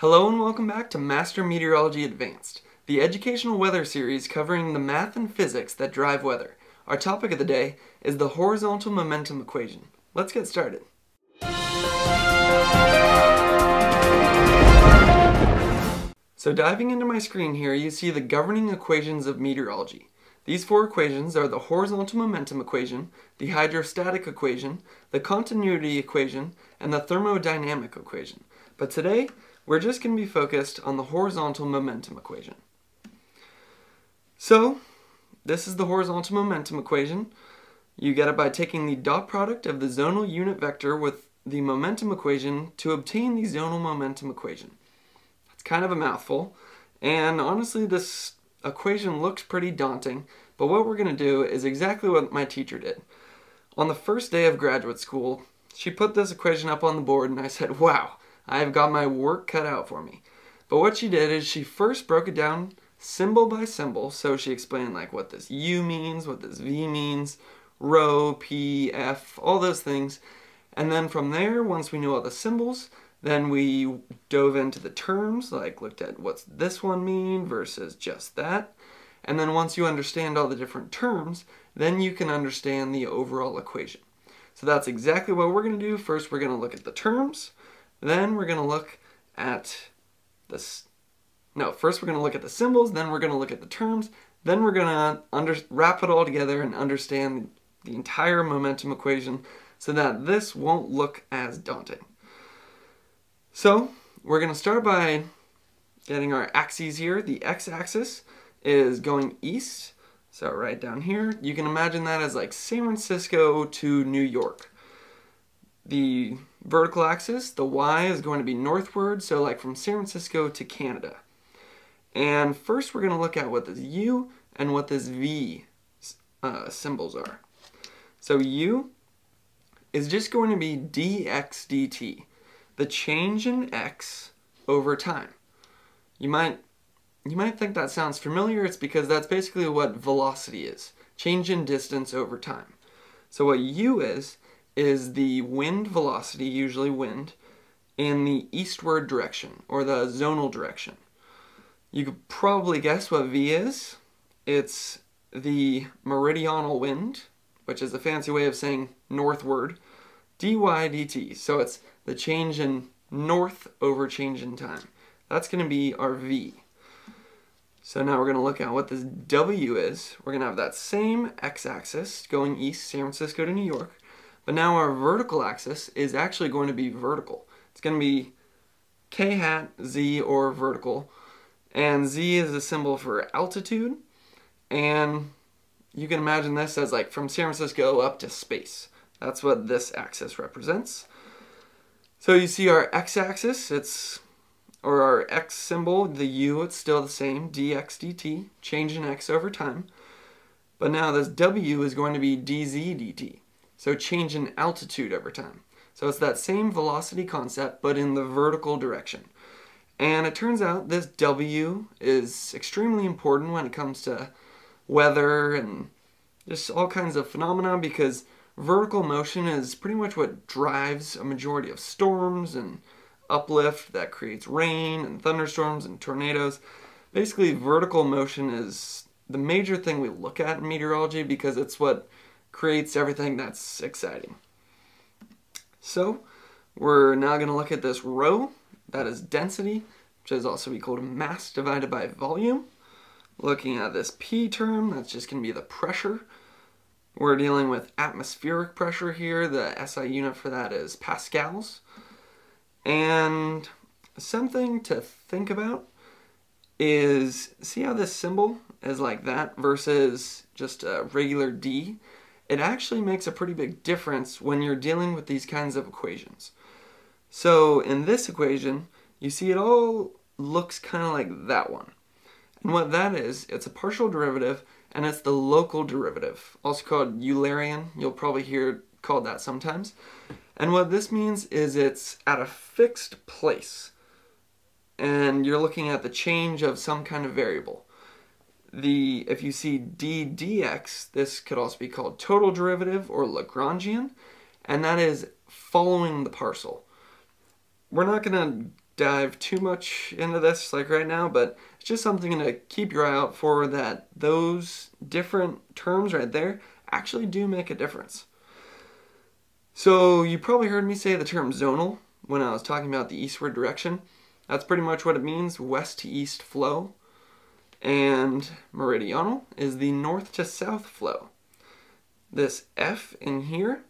Hello and welcome back to Master Meteorology Advanced, the educational weather series covering the math and physics that drive weather. Our topic of the day is the horizontal momentum equation. Let's get started. So diving into my screen here, you see the governing equations of meteorology. These four equations are the horizontal momentum equation, the hydrostatic equation, the continuity equation, and the thermodynamic equation. But today, we're just going to be focused on the horizontal momentum equation. So, this is the horizontal momentum equation. You get it by taking the dot product of the zonal unit vector with the momentum equation to obtain the zonal momentum equation. It's kind of a mouthful, and honestly this equation looks pretty daunting, but what we're going to do is exactly what my teacher did. On the first day of graduate school, she put this equation up on the board and I said, wow, I have got my work cut out for me. But what she did is she first broke it down symbol by symbol. So she explained like what this U means, what this V means, rho, P, F, all those things. And then from there, once we knew all the symbols, then we dove into the terms, like looked at what's this one mean versus just that. And then once you understand all the different terms, then you can understand the overall equation. So that's exactly what we're going to do. First, we're going to look at the terms. Then we're going to look at this. No, first we're going to look at the symbols. Then we're going to look at the terms. Then we're going to wrap it all together and understand the entire momentum equation so that this won't look as daunting. So we're going to start by getting our axes here. The x-axis is going east. So right down here, you can imagine that as like San Francisco to New York. The vertical axis, the y is going to be northward, so like from San Francisco to Canada. And first we're going to look at what this u and what this v uh, symbols are. So u is just going to be dx dt, the change in x over time. You might you might think that sounds familiar. It's because that's basically what velocity is. Change in distance over time. So what u is, is the wind velocity, usually wind, in the eastward direction, or the zonal direction. You could probably guess what v is. It's the meridional wind, which is a fancy way of saying northward, dy dt. So it's the change in north over change in time. That's going to be our v. So now we're going to look at what this W is. We're going to have that same x-axis going east, San Francisco to New York. But now our vertical axis is actually going to be vertical. It's going to be k hat, z, or vertical. And z is a symbol for altitude. And you can imagine this as like from San Francisco up to space. That's what this axis represents. So you see our x-axis, it's or our x symbol, the u, it's still the same, dx dt, change in x over time. But now this w is going to be dz dt, so change in altitude over time. So it's that same velocity concept, but in the vertical direction. And it turns out this w is extremely important when it comes to weather and just all kinds of phenomena because vertical motion is pretty much what drives a majority of storms and uplift that creates rain and thunderstorms and tornadoes. Basically, vertical motion is the major thing we look at in meteorology because it's what creates everything that's exciting. So, we're now going to look at this rho, that is density, which is also equal to mass divided by volume. Looking at this P term, that's just going to be the pressure. We're dealing with atmospheric pressure here. The SI unit for that is pascals. And something to think about is, see how this symbol is like that versus just a regular D? It actually makes a pretty big difference when you're dealing with these kinds of equations. So in this equation, you see it all looks kind of like that one. And what that is, it's a partial derivative and it's the local derivative, also called Eulerian. You'll probably hear called that sometimes. And what this means is it's at a fixed place. And you're looking at the change of some kind of variable. The If you see d dx, this could also be called total derivative or Lagrangian. And that is following the parcel. We're not going to dive too much into this like right now, but it's just something to keep your eye out for that those different terms right there actually do make a difference. So you probably heard me say the term zonal when I was talking about the eastward direction. That's pretty much what it means, west to east flow. And meridional is the north to south flow. This F in here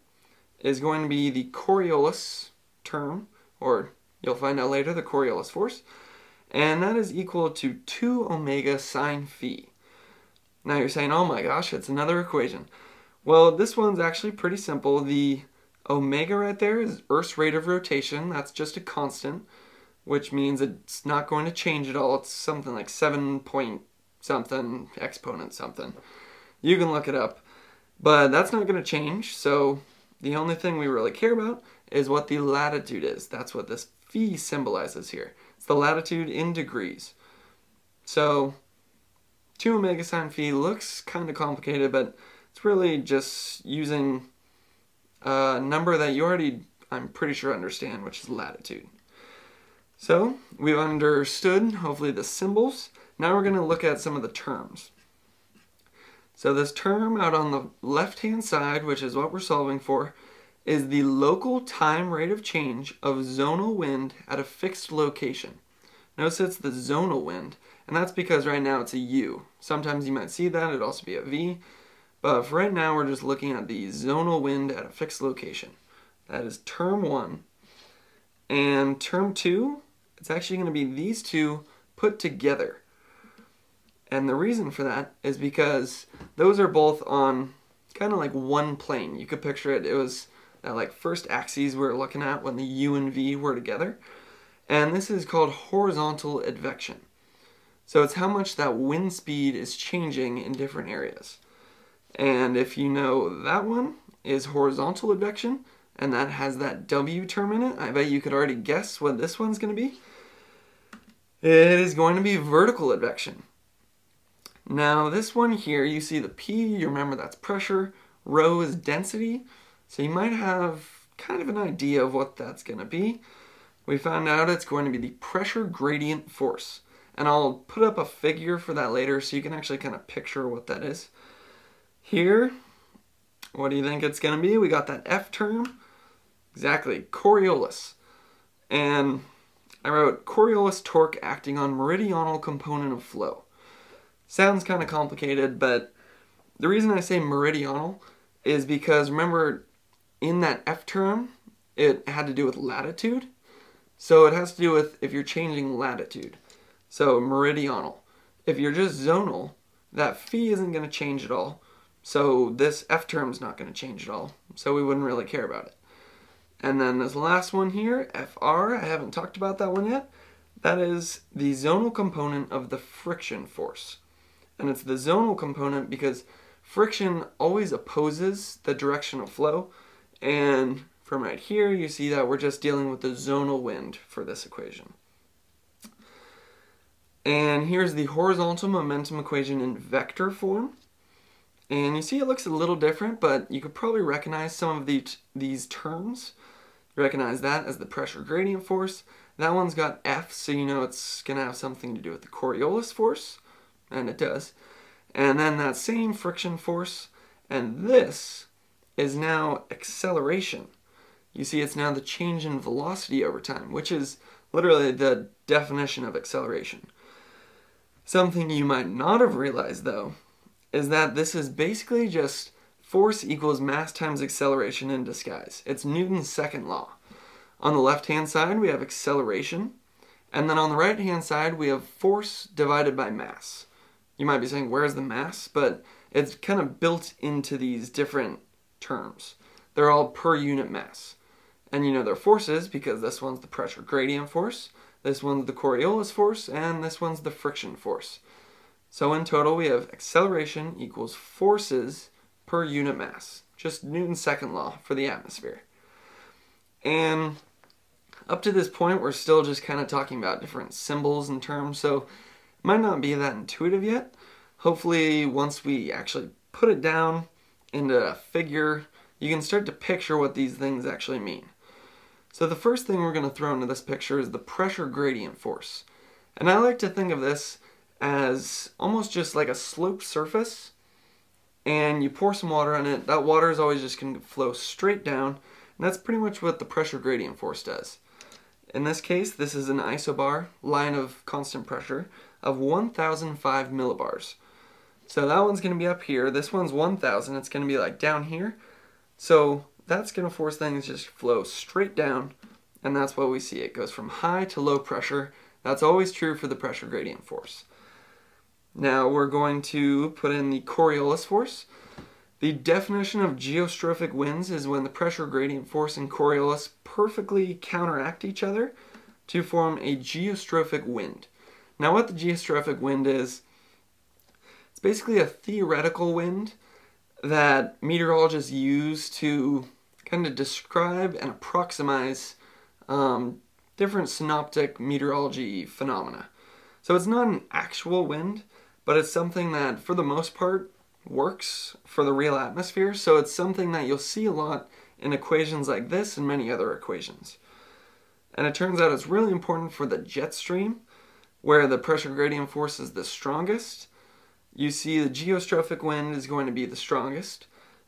is going to be the Coriolis term, or you'll find out later, the Coriolis force. And that is equal to 2 omega sine phi. Now you're saying, oh my gosh, it's another equation. Well, this one's actually pretty simple. The omega right there is Earth's rate of rotation. That's just a constant, which means it's not going to change at all. It's something like 7 point something exponent something. You can look it up. But that's not going to change, so the only thing we really care about is what the latitude is. That's what this phi symbolizes here. It's the latitude in degrees. So 2 omega sine phi looks kind of complicated, but it's really just using a number that you already, I'm pretty sure, understand, which is latitude. So we've understood, hopefully, the symbols. Now we're going to look at some of the terms. So this term out on the left-hand side, which is what we're solving for, is the local time rate of change of zonal wind at a fixed location. Notice it's the zonal wind, and that's because right now it's a U. Sometimes you might see that, it'd also be a V, but for right now we're just looking at the zonal wind at a fixed location. That is term one. And term two, it's actually going to be these two put together. And the reason for that is because those are both on kind of like one plane. You could picture it, it was that like first axes we are looking at when the U and V were together. And this is called horizontal advection. So it's how much that wind speed is changing in different areas. And if you know that one is horizontal advection, and that has that W term in it, I bet you could already guess what this one's going to be. It is going to be vertical advection. Now this one here, you see the P, you remember that's pressure, rho is density, so you might have kind of an idea of what that's going to be. We found out it's going to be the pressure gradient force. And I'll put up a figure for that later so you can actually kind of picture what that is. Here, what do you think it's going to be? We got that F term. Exactly, Coriolis. And I wrote Coriolis torque acting on meridional component of flow. Sounds kind of complicated, but the reason I say meridional is because remember in that F term, it had to do with latitude. So it has to do with if you're changing latitude. So meridional. If you're just zonal, that phi isn't going to change at all. So this F term is not going to change at all. So we wouldn't really care about it. And then this last one here, FR, I haven't talked about that one yet. That is the zonal component of the friction force and it's the zonal component because friction always opposes the direction of flow and from right here you see that we're just dealing with the zonal wind for this equation. And here's the horizontal momentum equation in vector form. And you see it looks a little different, but you could probably recognize some of the these terms. Recognize that as the pressure gradient force. That one's got F, so you know it's going to have something to do with the Coriolis force and it does. And then that same friction force, and this is now acceleration. You see it's now the change in velocity over time, which is literally the definition of acceleration. Something you might not have realized though, is that this is basically just force equals mass times acceleration in disguise. It's Newton's second law. On the left hand side we have acceleration, and then on the right hand side we have force divided by mass you might be saying, where's the mass? But it's kind of built into these different terms. They're all per unit mass. And you know their forces because this one's the pressure gradient force, this one's the Coriolis force, and this one's the friction force. So in total we have acceleration equals forces per unit mass. Just Newton's second law for the atmosphere. And up to this point we're still just kind of talking about different symbols and terms, so it might not be that intuitive yet. Hopefully, once we actually put it down into a figure, you can start to picture what these things actually mean. So the first thing we're going to throw into this picture is the pressure gradient force. And I like to think of this as almost just like a sloped surface and you pour some water on it. That water is always just going to flow straight down and that's pretty much what the pressure gradient force does. In this case, this is an isobar line of constant pressure of 1005 millibars. So that one's going to be up here. This one's 1000. It's going to be like down here. So that's going to force things just flow straight down. And that's what we see. It goes from high to low pressure. That's always true for the pressure gradient force. Now we're going to put in the Coriolis force. The definition of geostrophic winds is when the pressure gradient force and Coriolis perfectly counteract each other to form a geostrophic wind. Now what the geostrophic wind is, it's basically a theoretical wind that meteorologists use to kind of describe and approximize um, different synoptic meteorology phenomena. So it's not an actual wind, but it's something that, for the most part, works for the real atmosphere. So it's something that you'll see a lot in equations like this and many other equations. And it turns out it's really important for the jet stream, where the pressure gradient force is the strongest. You see the geostrophic wind is going to be the strongest.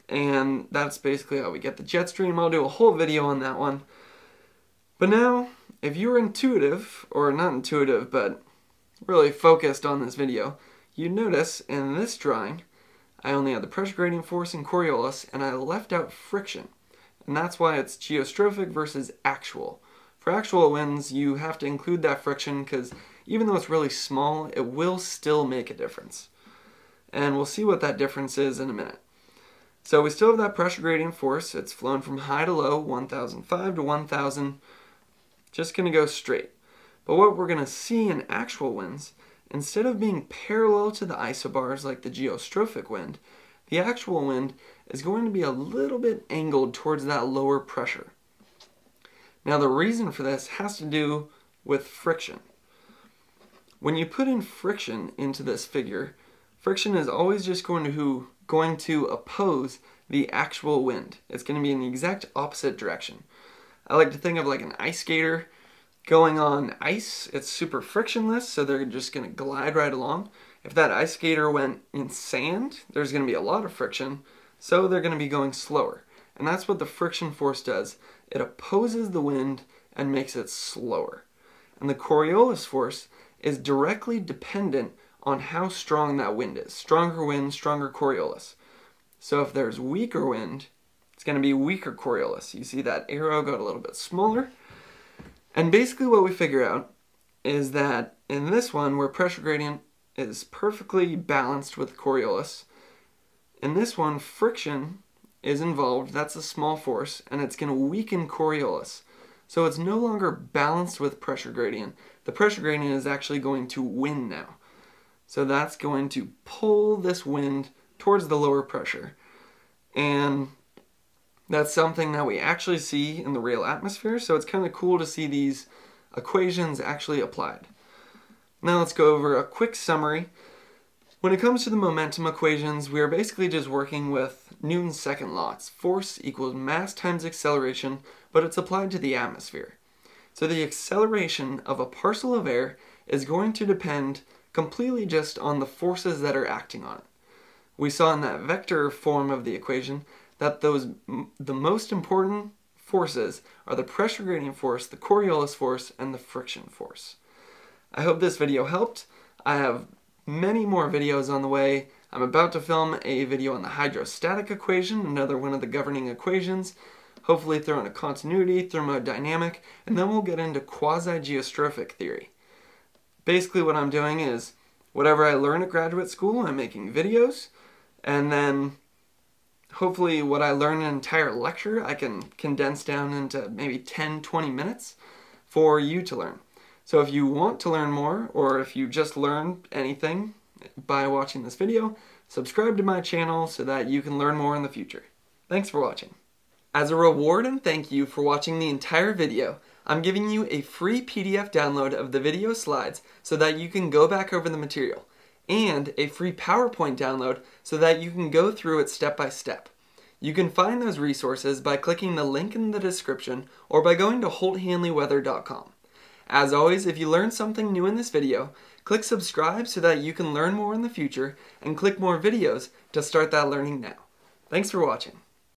And that's basically how we get the jet stream. I'll do a whole video on that one. But now, if you're intuitive, or not intuitive, but really focused on this video, you notice in this drawing, I only had the pressure gradient force and Coriolis, and I left out friction. And that's why it's geostrophic versus actual. For actual winds, you have to include that friction because even though it's really small, it will still make a difference. And we'll see what that difference is in a minute. So we still have that pressure gradient force. It's flown from high to low, 1005 to 1000. Just going to go straight. But what we're going to see in actual winds Instead of being parallel to the isobars like the geostrophic wind, the actual wind is going to be a little bit angled towards that lower pressure. Now the reason for this has to do with friction. When you put in friction into this figure, friction is always just going to, going to oppose the actual wind. It's going to be in the exact opposite direction. I like to think of like an ice skater Going on ice, it's super frictionless, so they're just going to glide right along. If that ice skater went in sand, there's going to be a lot of friction, so they're going to be going slower. And that's what the friction force does. It opposes the wind and makes it slower. And the Coriolis force is directly dependent on how strong that wind is. Stronger wind, stronger Coriolis. So if there's weaker wind, it's going to be weaker Coriolis. You see that arrow got a little bit smaller. And basically what we figure out is that in this one, where pressure gradient is perfectly balanced with Coriolis, in this one, friction is involved, that's a small force, and it's going to weaken Coriolis. So it's no longer balanced with pressure gradient. The pressure gradient is actually going to win now. So that's going to pull this wind towards the lower pressure. And that's something that we actually see in the real atmosphere, so it's kind of cool to see these equations actually applied. Now let's go over a quick summary. When it comes to the momentum equations, we are basically just working with Newton's second law. It's force equals mass times acceleration, but it's applied to the atmosphere. So the acceleration of a parcel of air is going to depend completely just on the forces that are acting on it. We saw in that vector form of the equation that those the most important forces are the pressure gradient force, the Coriolis force, and the friction force. I hope this video helped. I have many more videos on the way. I'm about to film a video on the hydrostatic equation, another one of the governing equations, hopefully throw in a continuity, thermodynamic, and then we'll get into quasi-geostrophic theory. Basically what I'm doing is, whatever I learn at graduate school, I'm making videos, and then hopefully what I learn in an entire lecture I can condense down into maybe 10, 20 minutes for you to learn. So if you want to learn more, or if you just learned anything by watching this video, subscribe to my channel so that you can learn more in the future. Thanks for watching. As a reward and thank you for watching the entire video, I'm giving you a free PDF download of the video slides so that you can go back over the material and a free PowerPoint download so that you can go through it step by step. You can find those resources by clicking the link in the description or by going to holthanleyweather.com. As always, if you learned something new in this video, click subscribe so that you can learn more in the future and click more videos to start that learning now. Thanks for watching.